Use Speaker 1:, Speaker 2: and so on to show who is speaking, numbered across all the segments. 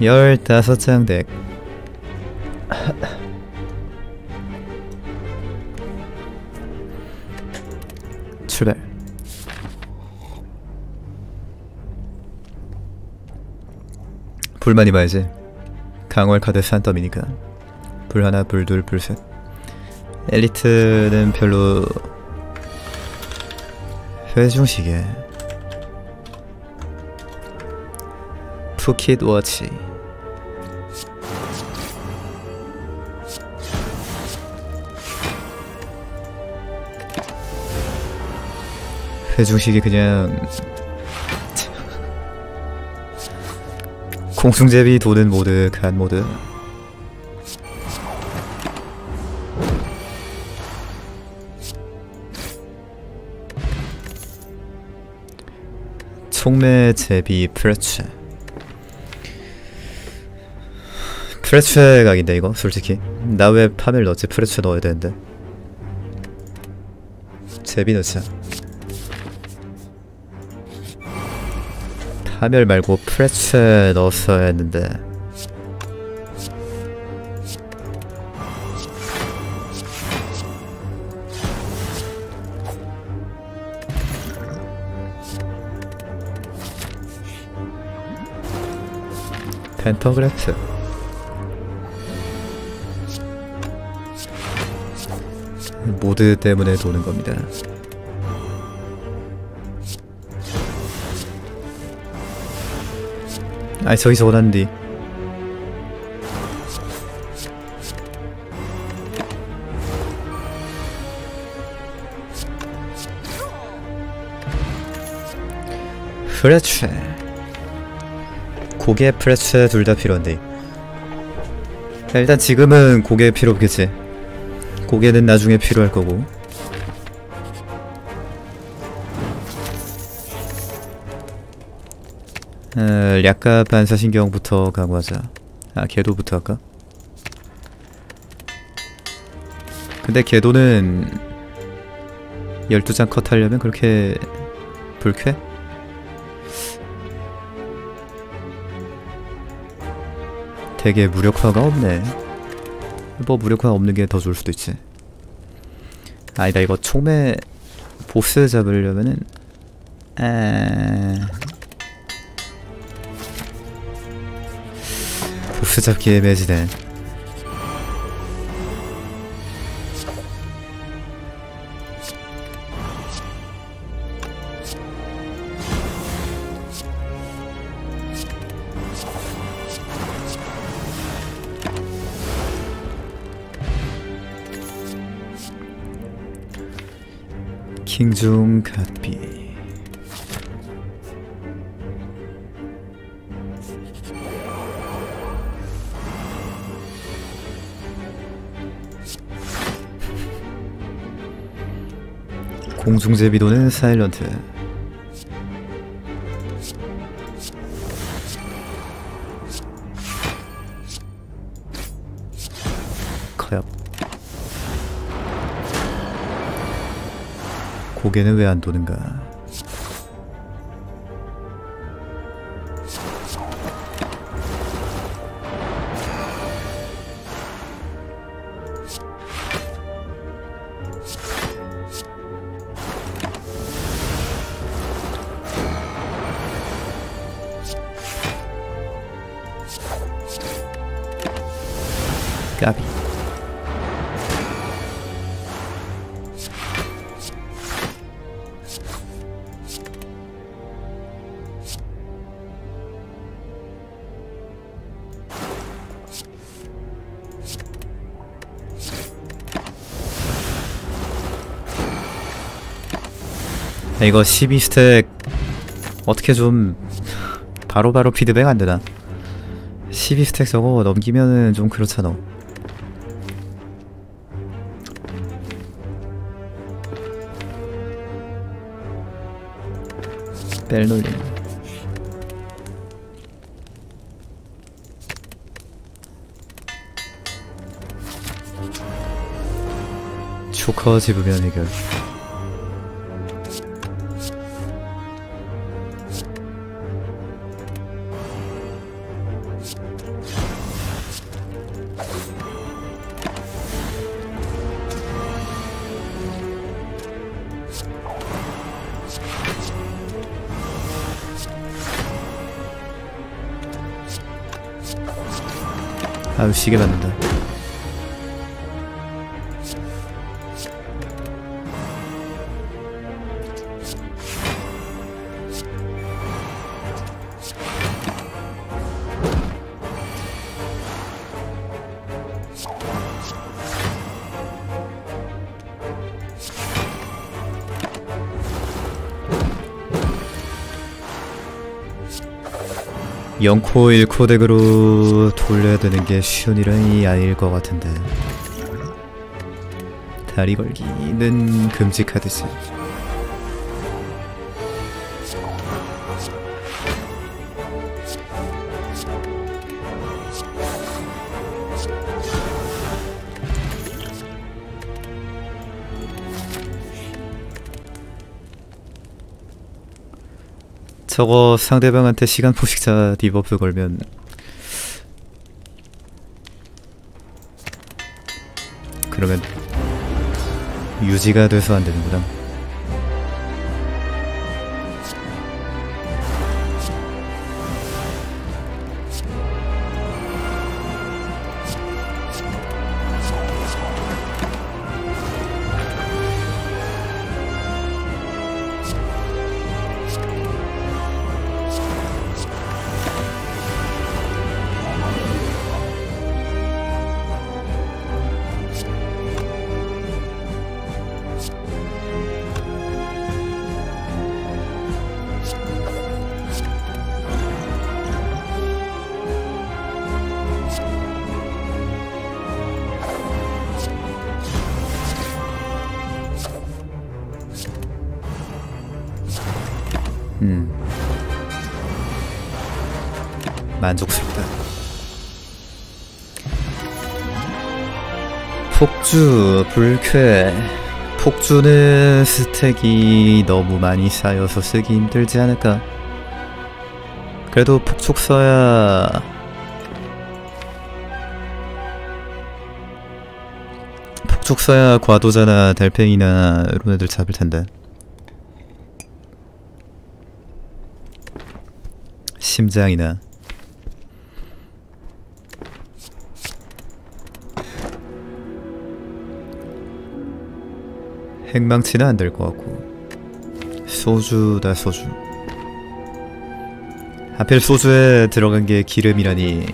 Speaker 1: 15장 덱 출발. 불 많이 봐야지. 강월 카드 산더미니까. 불 하나 불 둘 불 셋. 엘리트는 별로 회중식에. 푸킷 워치 회중식이 그냥 공중제비 도는 모드 간 모드. 총매 제비 프레츠. 프레츠 각인데 이거? 솔직히. 나 왜 파멜 넣지? 프레츠 넣어야 되는데. 제비 넣자 파멸 말고 프레츠 넣었어야 했는데 펜터그래프 모드 때문에 도는 겁니다. 아니 저기서 원하는디 프레츠. 고개 프레츠 둘 다 필요한데. 일단 지금은 고개 필요 없겠지. 고개는 나중에 필요할 거고 어, 약간 반사신경부터 강화하자 아 궤도부터 할까? 근데 궤도는 12장 컷 하려면 그렇게 불쾌? 되게 무력화가 없네 뭐 무력화 없는 게 더 좋을 수도 있지 아니다 이거 총매 보스 잡으려면은 아... 잡기 애매지네 킹중 갓 공중제비도는 사일런트. 커요. 고개는 왜 안 도는가 이거 12스택 어떻게 좀 바로 바로 피드백 안 되나? 12스택 저거 넘기면은 좀 그렇잖아. 벨놀림. 조커 집으면 해결. 지게 만든다 영코 1코 덱으로 돌려야 되는 게 쉬운 일은 아닐 것 같은데. 다리 걸기는 금지카드지 저거 상대방한테 시간 포식자 디버프 걸면 그러면 유지가 돼서 안 되는구나. 만족스럽다. 폭주, 불쾌. 폭주는 스택이 너무 많이 쌓여서 쓰기 힘들지 않을까? 그래도 폭죽 써야 폭죽 써야 과도자나 달팽이나 이런 애들 잡을 텐데. 심장이나 행망치는 안 될 것 같고. 소주다 소주. 하필 소주에 들어간 게 기름이라니.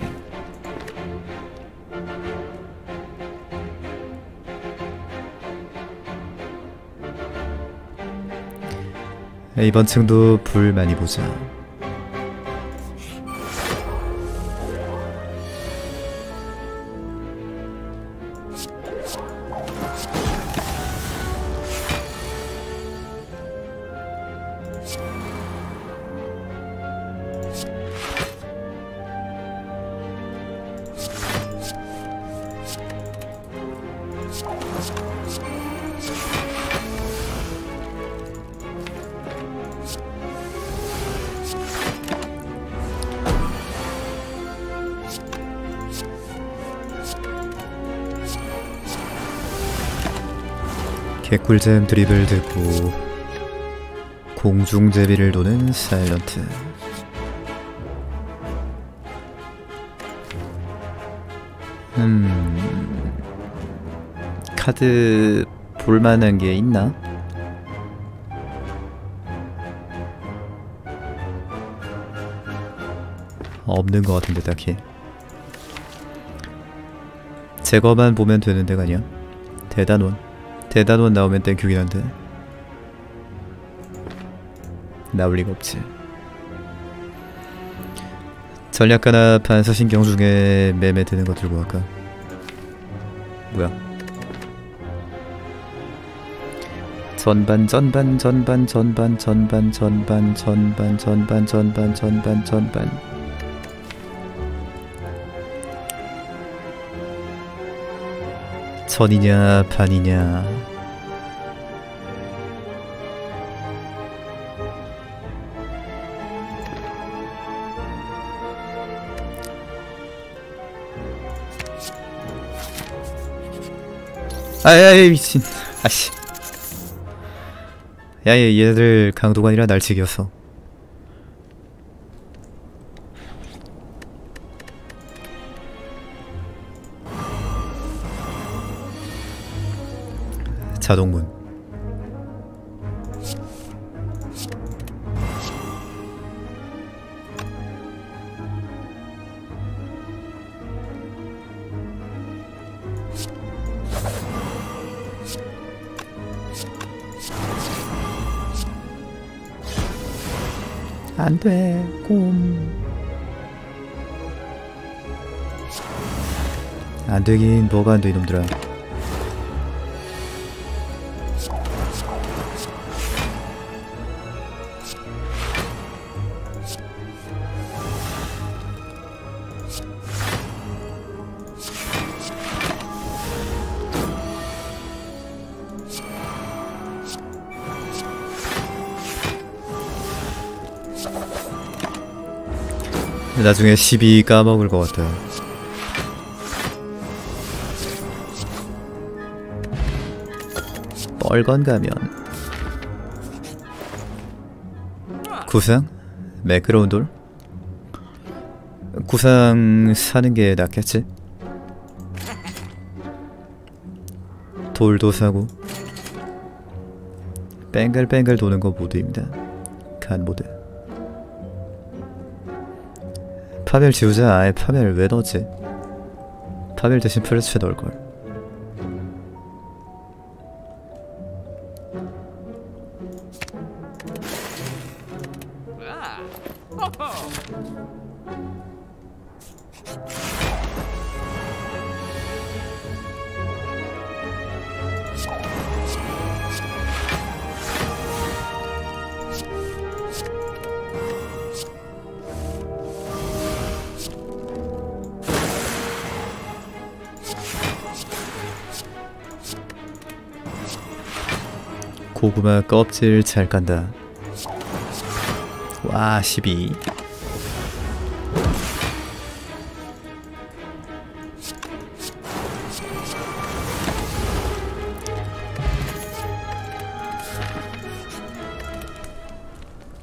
Speaker 1: 이번 층도 불 많이 보자 개꿀잼 드립을 듣고 공중제비를 도는 사일런트. 음... 카드 볼만한 게 있나? 없는 것 같은데 딱히. 제거만 보면 되는 데가 아니야 대단원 대단원 나오면 땡큐긴 한데 나올 리가 없지 전략가나 반사신경 중에 매매 되는 거 들고 갈까 뭐야 전반 전반 전반 전반 전반 전반 전반 전반 전반 전반 전반 전 선이냐 반이냐. 아야야 미친. 아씨. 야얘 얘들 강도가 아니라 날치기였어. 자동문. 안돼 꼼 안되긴 뭐가 안돼 이놈들아 나중에 12 까먹을 것 같아요 뻘건 가면 구상? 매끄러운 돌? 구상 사는 게 낫겠지? 돌도 사고 뱅글뱅글 도는 거 모드입니다 간 모드 파멸 지우자 아예 파멸 왜 넣었지? 파멸 대신 프레스에 넣을걸 고구마 껍질 잘 깐다 와 12.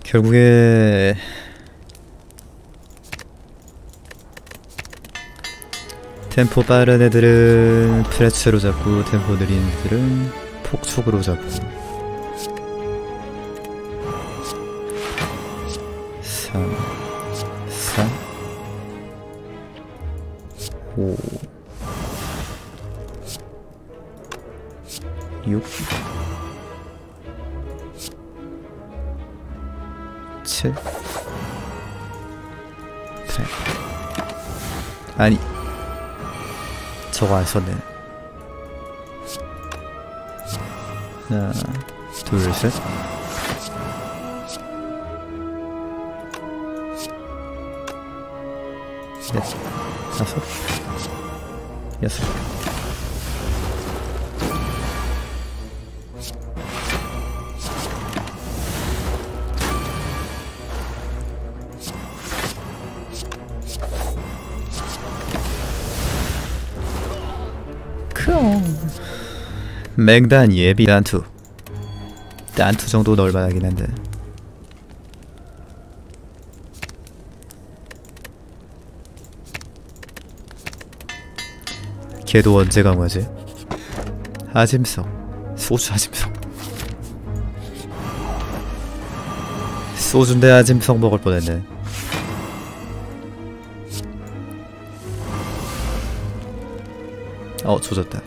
Speaker 1: 결국에 템포 빠른 애들은 프레츠로 잡고 템포 느린 애들은 폭축으로 잡고 6 7 8 아니. 저거 안 썼네. 하나 둘셋. 넷, 다섯, 크옹. 맹단 예비 단투. 단투 정도 넣을 만하긴 한데. 걔도 언제 강화지? 아짐성 소주 아짐성 소주인데 아짐성 먹을 뻔했네 어 조졌다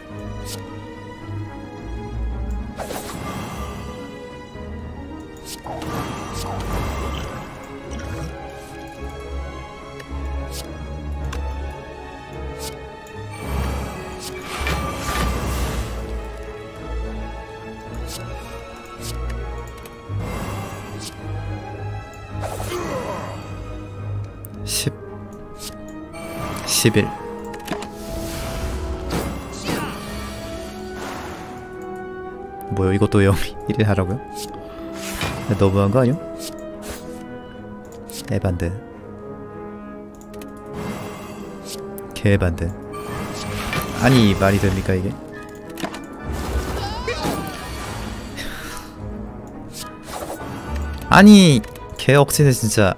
Speaker 1: 뭐요 이것도 영 1일 하라고요? 네, 너무한 거 아니요? 에 반대, 개반대 아니 말이 됩니까 이게? 아니 개억지네 진짜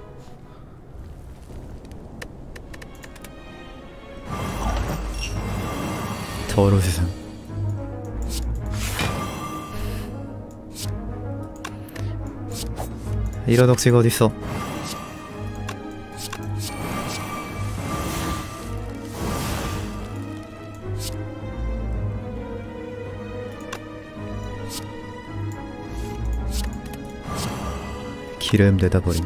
Speaker 1: 더러운 세상 이런 억지가 어딨어? 기름 내다 버림.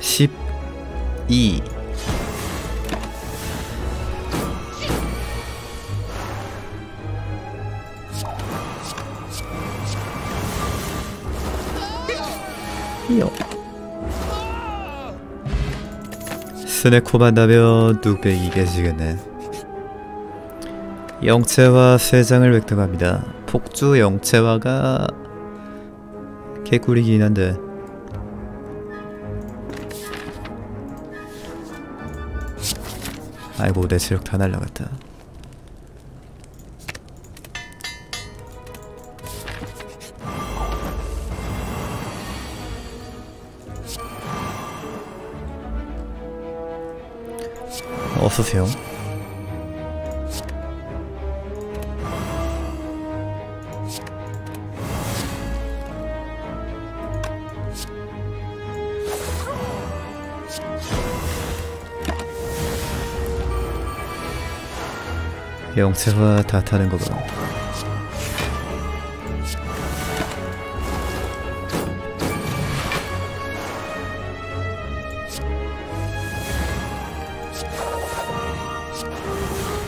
Speaker 1: 십이 이요 스네코 만 나면 뚝배기 깨지겠네 영체화 3장을 획득합니다. 폭주 영체화가 개꿀이긴 한데 아이고 내 체력 다 날라갔다. 어서오세요. 영체화 다 타는 거 봐.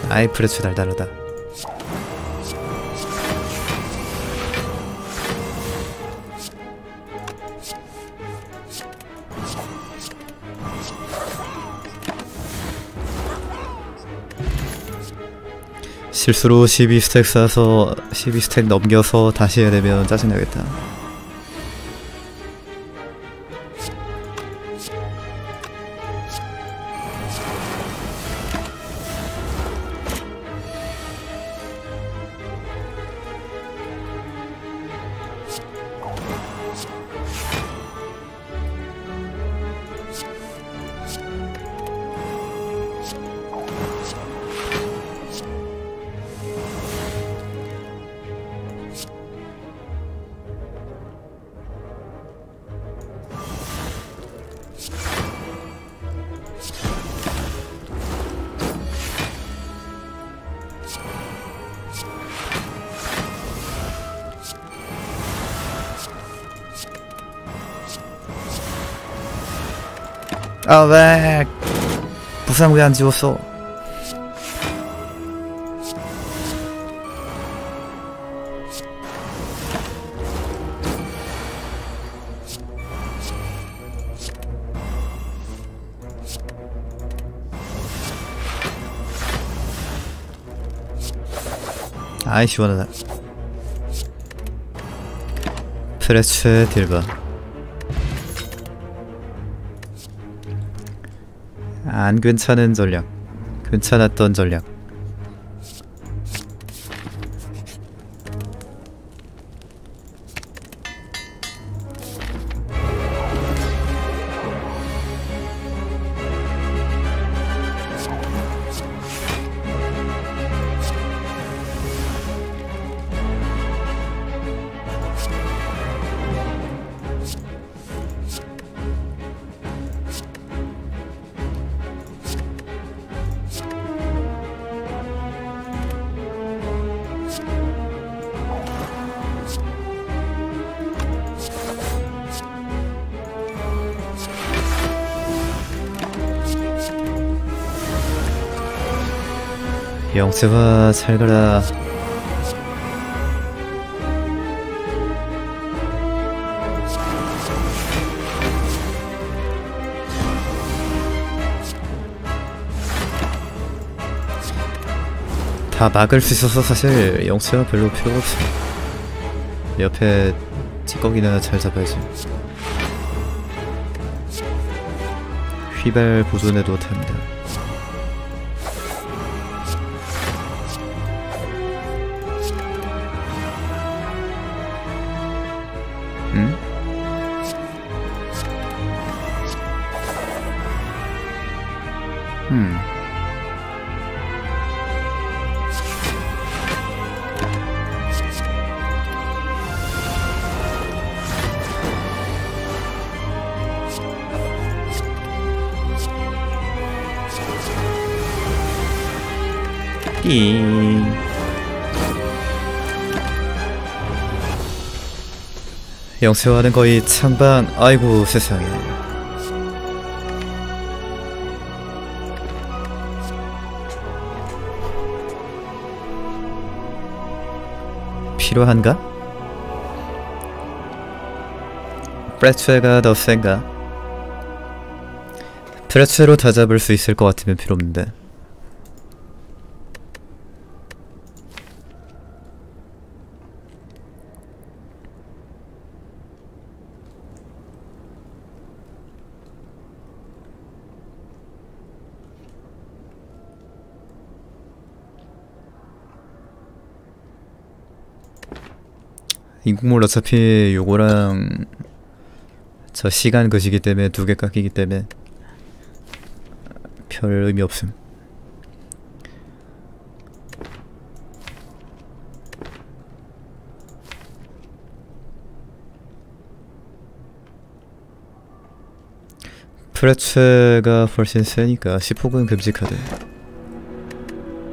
Speaker 1: 아이 프레츠 달달하다. 실수로 12스택 쌓아서 12스택 넘겨서 다시 해야 되면 짜증나겠다. 아 왜? 왜안 지웠어? 아이 시원하다. 프레츠 딜바. 안 괜찮은 전략. 괜찮았던 전략. 영채가 잘 가라. 다 막을 수 있어서 사실 영채가 별로 필요가 없어. 옆에 찌꺼기나 잘 잡아야지. 휘발 보존해도 됩니다. 띵. 영세화는 거의 창반 아이고 세상에 필요한가? 브레츠가 더 센가? 브레츠로 다 잡을 수 있을 것 같으면 필요 없는데 인국물 어차피 요거랑 저 시간 것이기 때문에 두 개 깎이기 때문에 별 의미 없음. 프레츠가 훨씬 세니까 10호근 금지 카드.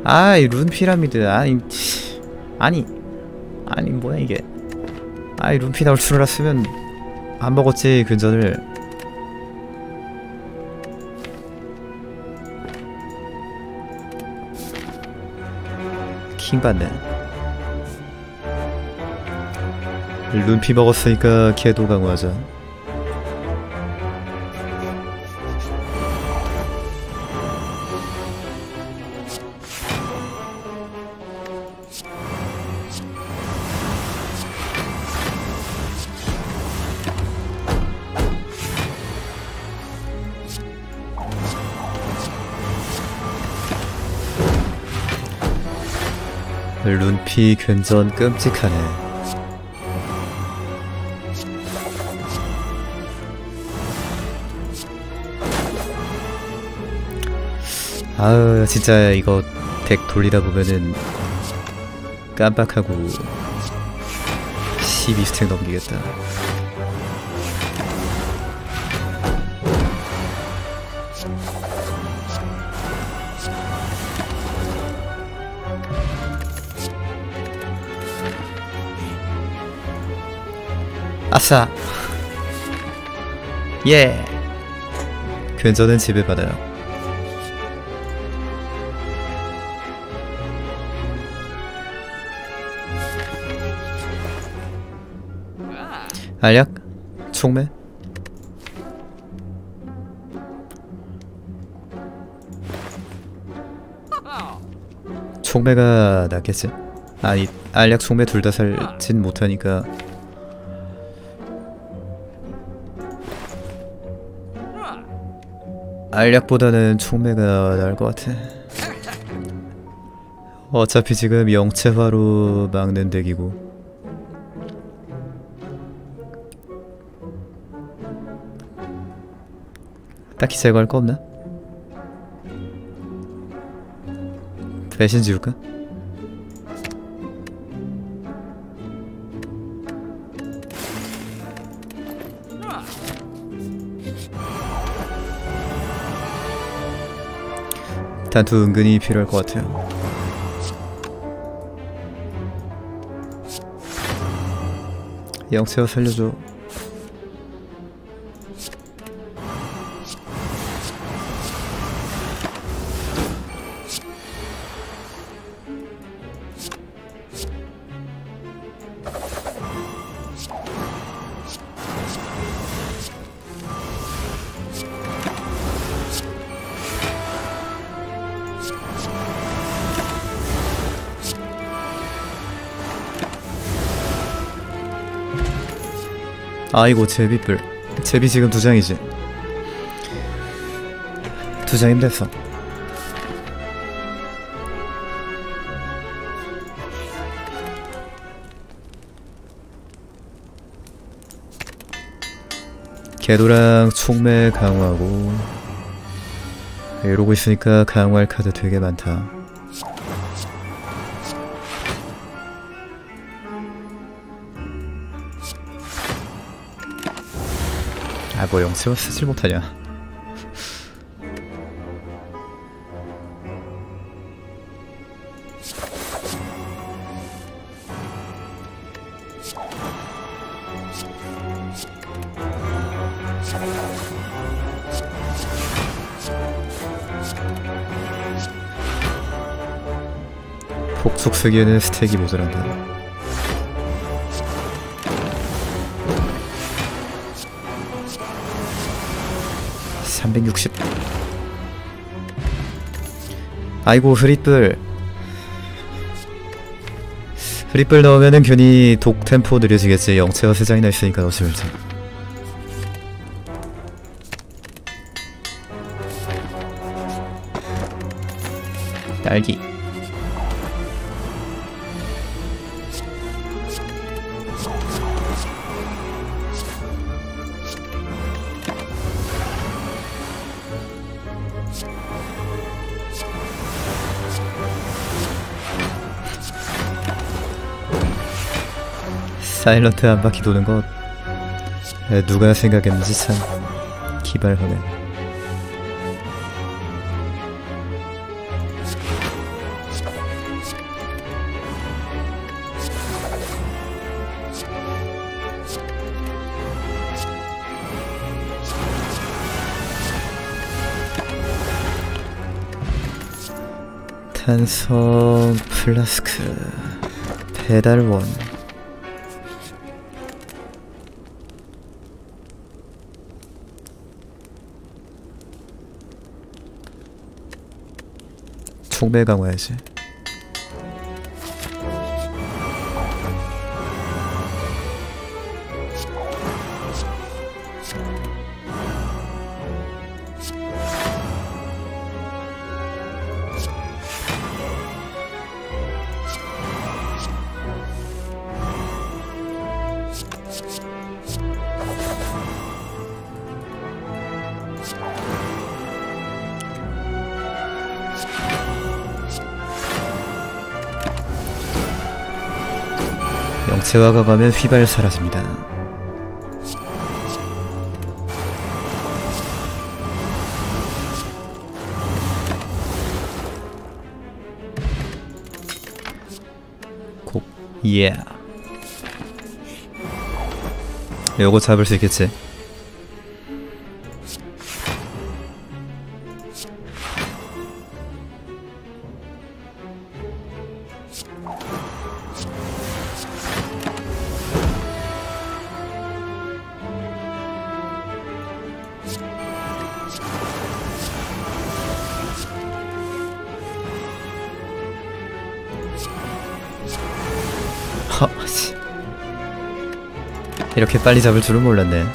Speaker 1: 아이 룬 피라미드 아니 아니 아니 뭐야 이게 아이 룸피 나올 줄 알았으면 안 먹었지 근전을. 킹받네. 룸피 먹었으니까 걔도 강화하자 룬피 근전 끔찍하네. 아우 진짜 이거 덱 돌리다 보면은 깜빡하고 12스택 넘기겠다 아싸 예 근전은 집에 받아요 알약? 총매? 총매가 낫겠지? 아니 알약 총매 둘 다 살진 못하니까 알약보다는 총매가 나을 것 같아. 어차피 지금 영체화로 막는 덱이고 딱히 제거할 거 없나? 배신 지울까? 단투 은근히 필요할 것 같아요. 영세어 살려줘. 아이고 제비뿔. 제비 지금 두 장이지? 두 장 힘들어. 궤도랑 총매 강화하고 이러고 있으니까 강화할 카드 되게 많다 아뭐 영채화 쓰질 못하냐 폭속 쓰기에는 스택이 모자란다. (360) 아이고 흐릿불. 흐릿불 넣으면은 괜히 독 템포 느려지겠지. 영체가 세 장이나 있으니까 넣지 말자 딸기 사일런트 한 바퀴 도는 것. 에, 누가 생각했는지 참 기발하네. 탄성 플라스크 배달원 총매 강화해야지 영체화가 가면 휘발 사라집니다. 곡, 예. 요거 잡을 수 있겠지? 이렇게 빨리 잡을 줄은 몰랐네.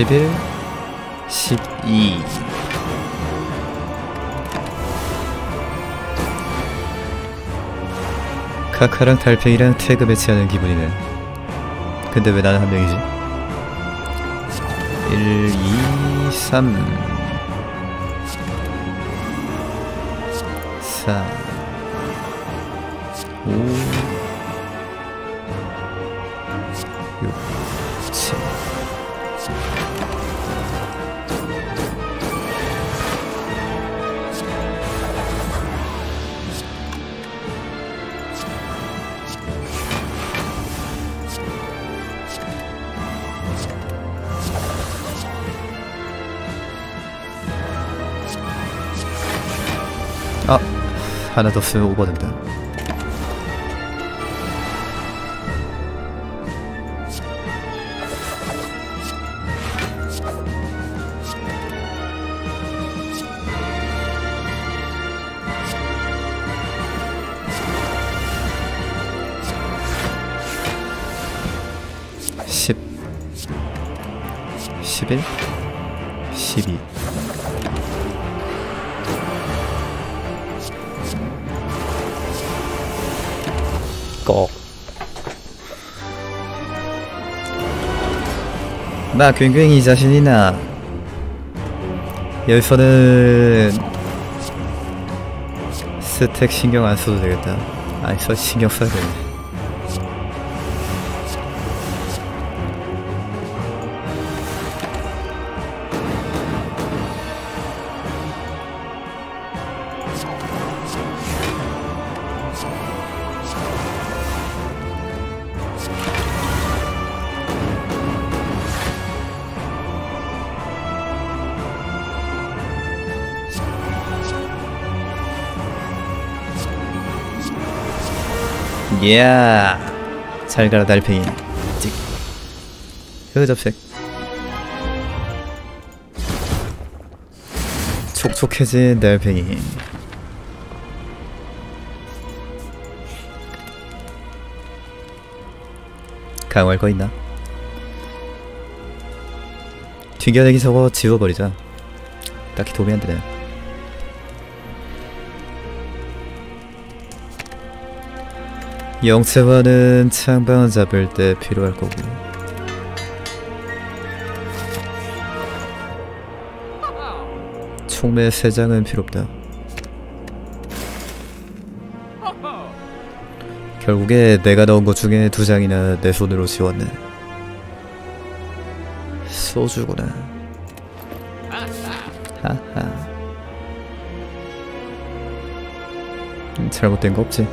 Speaker 1: 십일, 십이. 카카랑 달팽이랑 태그 매치하는 기분이네. 근데 왜 나는 한 명이지? 1, 2, 3 4 5 6 7아 하나 더 쓰면 오버된다 나 굉장히 자신이 나. 여기서는 스택 신경 안 써도 되겠다. 아니, 써 신경 써야 되네. 이야 잘 가라 달팽이. 찍 흑접색. 촉촉해진 달팽이. 강화할 거 있나? 튕겨내기 저거 지워버리자. 딱히 도움이 안 되네 영체화는 창방을 잡을 때 필요할 거고. 총매 3장은 필요 없다. 결국에 내가 넣은 것 중에 두 장이나 내 손으로 지웠네. 소주구나. 하하. 음, 잘못된 거 없지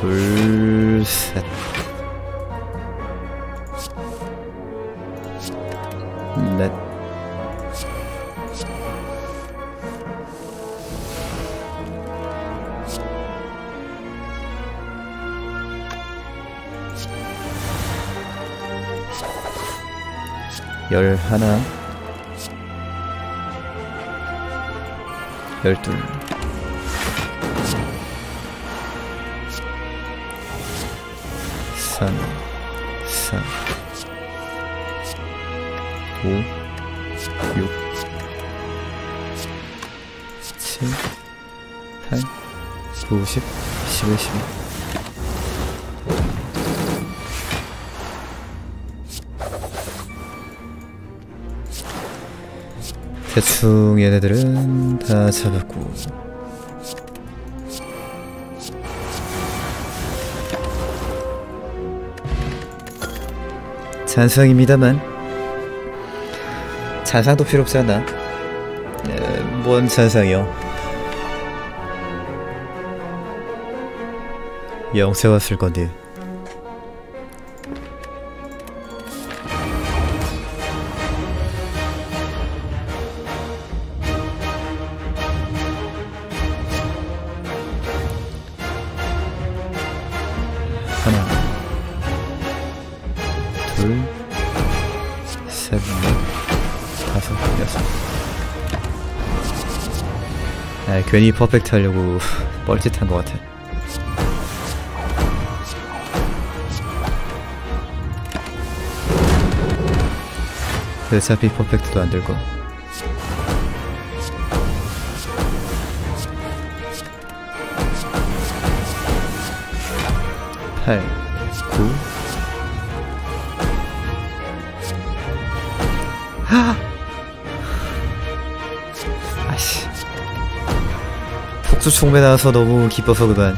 Speaker 1: 둘, 셋. 넷. 열 하나. 열둘. 삼, 사, 오, 육, 칠, 팔, 구, 십, 십일, 십이. 대충 얘네들은 다 잡았고 잔상입니다만 잔상도 필요 없지 않나? 에, 뭔 잔상이요? 영세 왔을 건데 괜히 퍼펙트 하려고 뻘짓한 것 같아. 어차피 퍼펙트도 안될 거. 팔, 수 총매 나와서 너무 기뻐서 그만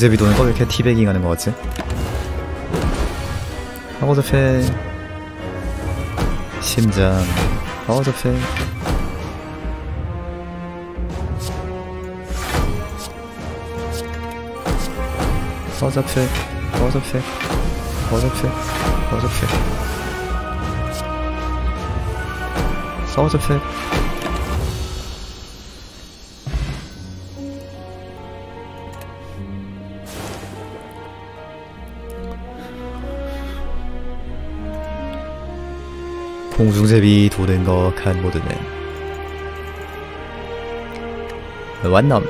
Speaker 1: 공중제비 도는 거 왜 이렇게 티베깅 하는 거 같지? 어차피 심장. 어차피 어차피 어차피 어차피 어차피 어차피 공중제비 도는 거간 모드는 완남